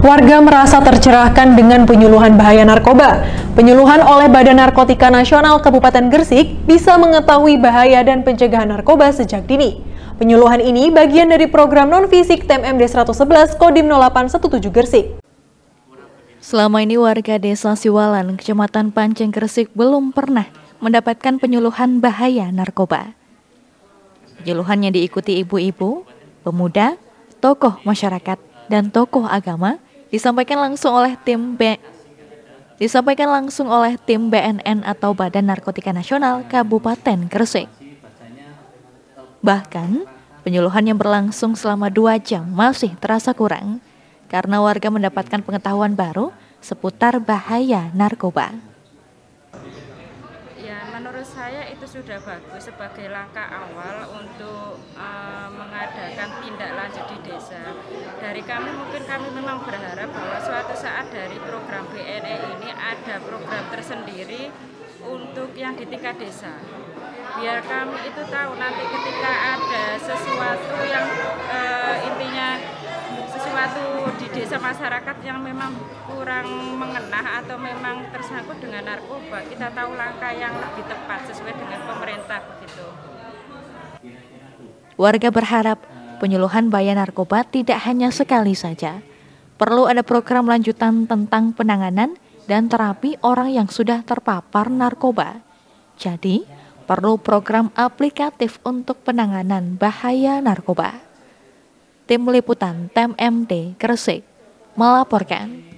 Warga merasa tercerahkan dengan penyuluhan bahaya narkoba. Penyuluhan oleh Badan Narkotika Nasional Kabupaten Gresik bisa mengetahui bahaya dan pencegahan narkoba sejak dini. Penyuluhan ini bagian dari program non-fisik TMMD 111 Kodim 0817 Gresik. Selama ini warga desa Siwalan, Kecamatan Panceng Gresik belum pernah mendapatkan penyuluhan bahaya narkoba. Penyuluhannya diikuti ibu-ibu, pemuda, tokoh masyarakat, dan tokoh agama disampaikan langsung oleh tim B disampaikan langsung oleh tim BNN atau Badan Narkotika Nasional Kabupaten Gresik. Bahkan, penyuluhan yang berlangsung selama dua jam masih terasa kurang karena warga mendapatkan pengetahuan baru seputar bahaya narkoba menurut saya itu sudah bagus sebagai langkah awal untuk uh, tindak lanjut di desa. Dari kami mungkin kami memang berharap bahwa suatu saat dari program BNE ini ada program tersendiri untuk yang di tingkat desa. Biar kami itu tahu nanti ketika ada sesuatu yang uh, intinya sesuatu di desa masyarakat yang memang kurang mengenah atau memang tersangkut dengan narkoba, kita tahu langkah yang lebih tepat sesuai dengan pemerintah begitu. Warga berharap penyuluhan bahaya narkoba tidak hanya sekali saja. Perlu ada program lanjutan tentang penanganan dan terapi orang yang sudah terpapar narkoba. Jadi, perlu program aplikatif untuk penanganan bahaya narkoba. Tim Liputan TEM MD melaporkan.